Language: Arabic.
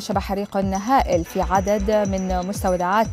نشب حريق هائل في عدد من مستودعات